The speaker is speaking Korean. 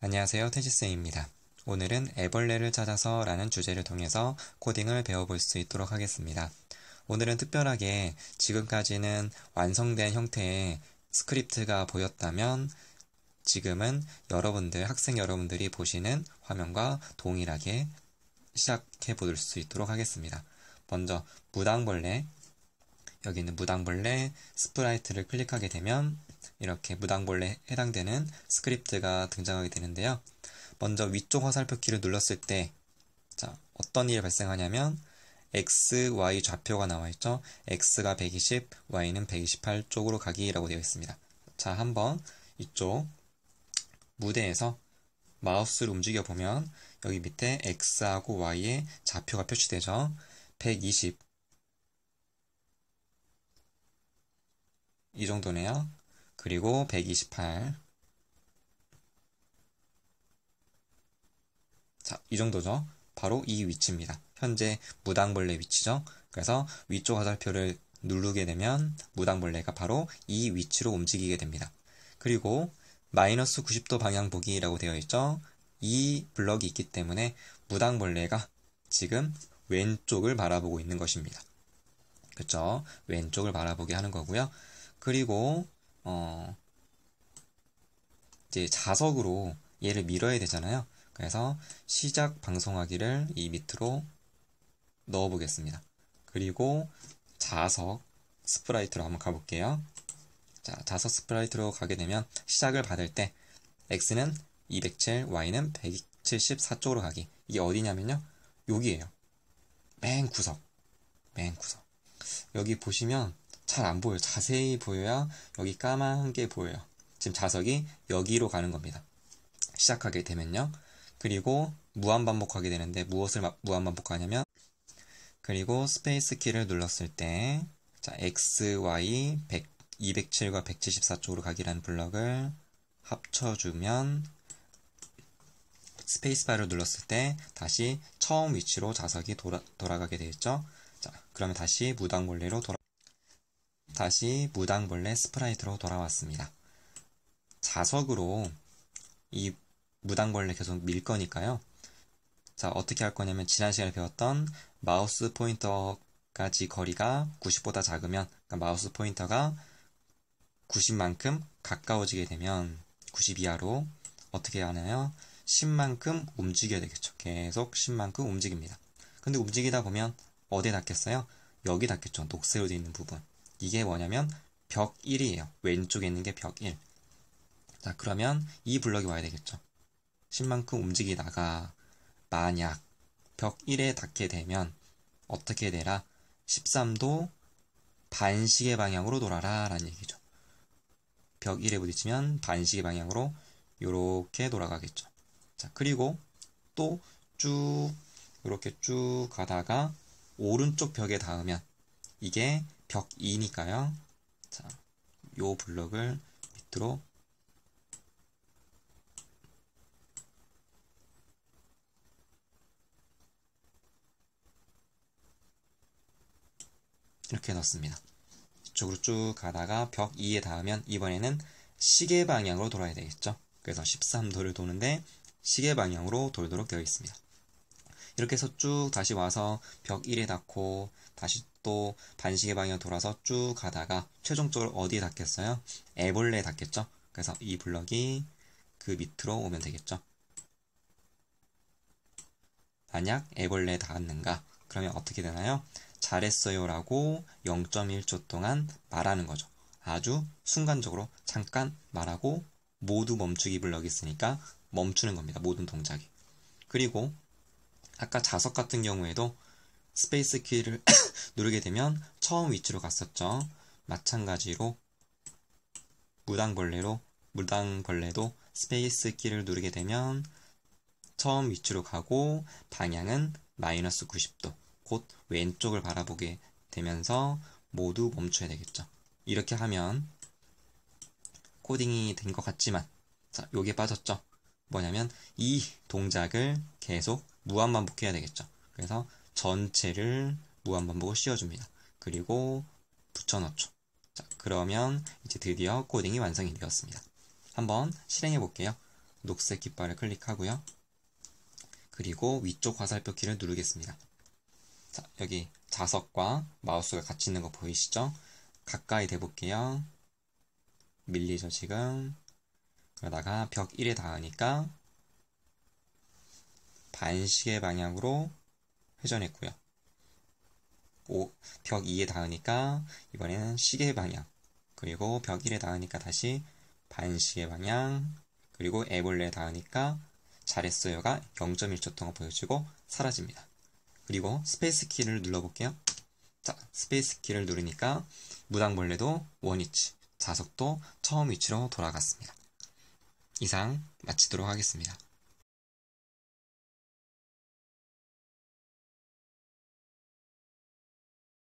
안녕하세요. 태지쌤입니다. 오늘은 애벌레를 찾아서 라는 주제를 통해서 코딩을 배워볼 수 있도록 하겠습니다. 오늘은 특별하게 지금까지는 완성된 형태의 스크립트가 보였다면 지금은 여러분들, 학생 여러분들이 보시는 화면과 동일하게 시작해 볼 수 있도록 하겠습니다. 먼저 무당벌레 여기 있는 무당벌레 sprite를 클릭하게 되면 이렇게 무당벌레에 해당되는 스크립트가 등장하게 되는데요. 먼저 위쪽 화살표 키를 눌렀을 때 자, 어떤 일이 발생하냐면 x, y 좌표가 나와 있죠. x가 120, y는 128 쪽으로 가기라고 되어 있습니다. 자, 한번 이쪽 무대에서 마우스를 움직여 보면 여기 밑에 x하고 y의 좌표가 표시되죠. 120. 이 정도네요. 그리고 128. 자, 이 정도죠. 바로 이 위치입니다. 현재 무당벌레 위치죠. 그래서 위쪽 화살표를 누르게 되면 무당벌레가 바로 이 위치로 움직이게 됩니다. 그리고 마이너스 90도 방향 보기라고 되어 있죠. 이 블럭이 있기 때문에 무당벌레가 지금 왼쪽을 바라보고 있는 것입니다. 그렇죠? 왼쪽을 바라보게 하는 거고요. 그리고 어 이제 자석으로 얘를 밀어야 되잖아요. 그래서 시작 방송하기를 이 밑으로 넣어 보겠습니다. 그리고 자석 sprite로 한번 가볼게요. 자, 자석 sprite로 가게 되면 시작을 받을 때 x는 207, y는 174쪽으로 가기. 이게 어디냐면요. 여기에요. 맨 구석. 맨 구석. 여기 보시면 잘 안 보여요. 자세히 보여야 여기 까만 게 보여요. 지금 자석이 여기로 가는 겁니다. 시작하게 되면요. 그리고 무한 반복하게 되는데 무엇을 무한 반복하냐면 그리고 스페이스 키를 눌렀을 때 자, x, y 100, 207과 174쪽으로 가기라는 블럭을 합쳐주면 스페이스바를 눌렀을 때 다시 처음 위치로 자석이 돌아, 돌아가게 되겠죠. 자, 그러면 다시 무당벌레로 돌아 다시 무당벌레 sprite로 돌아왔습니다. 자석으로 이 무당벌레 계속 밀 거니까요. 자, 어떻게 할 거냐면 지난 시간에 배웠던 마우스 포인터까지 거리가 90보다 작으면 그러니까 마우스 포인터가 90만큼 가까워지게 되면 90 이하로 어떻게 하나요? 10만큼 움직여야 되겠죠. 계속 10만큼 움직입니다. 근데 움직이다 보면 어디에 닿겠어요? 여기 닿겠죠. 녹색으로 되어 있는 부분. 이게 뭐냐면 벽 1이에요. 왼쪽에 있는 게 벽 1. 자, 그러면 이 블럭이 와야 되겠죠. 10만큼 움직이다가 만약 벽 1에 닿게 되면 어떻게 되라? 13도 반시계 방향으로 돌아라 라는 얘기죠. 벽 1에 부딪히면 반시계 방향으로 이렇게 돌아가겠죠. 자, 그리고 또 쭉 이렇게 쭉 가다가 오른쪽 벽에 닿으면 이게 벽 2니까요. 자, 요 블럭을 밑으로 이렇게 넣습니다. 이쪽으로 쭉 가다가 벽 2에 닿으면 이번에는 시계 방향으로 돌아야 되겠죠. 그래서 13도를 도는데 시계 방향으로 돌도록 되어 있습니다. 이렇게 해서 쭉 다시 와서 벽 1에 닿고 다시 또 반시계 방향 돌아서 쭉 가다가 최종적으로 어디에 닿겠어요? 애벌레에 닿겠죠? 그래서 이 블럭이 그 밑으로 오면 되겠죠. 만약 애벌레에 닿았는가? 그러면 어떻게 되나요? 잘했어요 라고 0.1초 동안 말하는 거죠. 아주 순간적으로 잠깐 말하고 모두 멈추기 블럭이 있으니까 멈추는 겁니다. 모든 동작이. 그리고 아까 자석 같은 경우에도 스페이스 키를 누르게 되면 처음 위치로 갔었죠. 마찬가지로 무당벌레로 무당벌레도 스페이스 키를 누르게 되면 처음 위치로 가고 방향은 마이너스 90도 곧 왼쪽을 바라보게 되면서 모두 멈춰야 되겠죠. 이렇게 하면 코딩이 된 것 같지만 자, 요게 빠졌죠. 뭐냐면 이 동작을 계속 무한 반복 해야 되겠죠. 그래서 전체를 무한 반복을 씌워줍니다. 그리고 붙여넣죠. 자, 그러면 이제 드디어 코딩이 완성이 되었습니다. 한번 실행해 볼게요. 녹색 깃발을 클릭하고요. 그리고 위쪽 화살표 키를 누르겠습니다. 자, 여기 자석과 마우스가 같이 있는 거 보이시죠? 가까이 대볼게요. 밀리죠, 지금. 그러다가 벽 1에 닿으니까 반시계 방향으로 회전했고요. 오, 벽 2에 닿으니까 이번에는 시계 방향. 그리고 벽 1에 닿으니까 다시 반시계 방향. 그리고 애벌레에 닿으니까 잘했어요가 0.1초 동안 보여지고 사라집니다. 그리고 스페이스 키를 눌러볼게요. 자, 스페이스 키를 누르니까 무당벌레도 원위치, 자석도 처음 위치로 돌아갔습니다. 이상 마치도록 하겠습니다.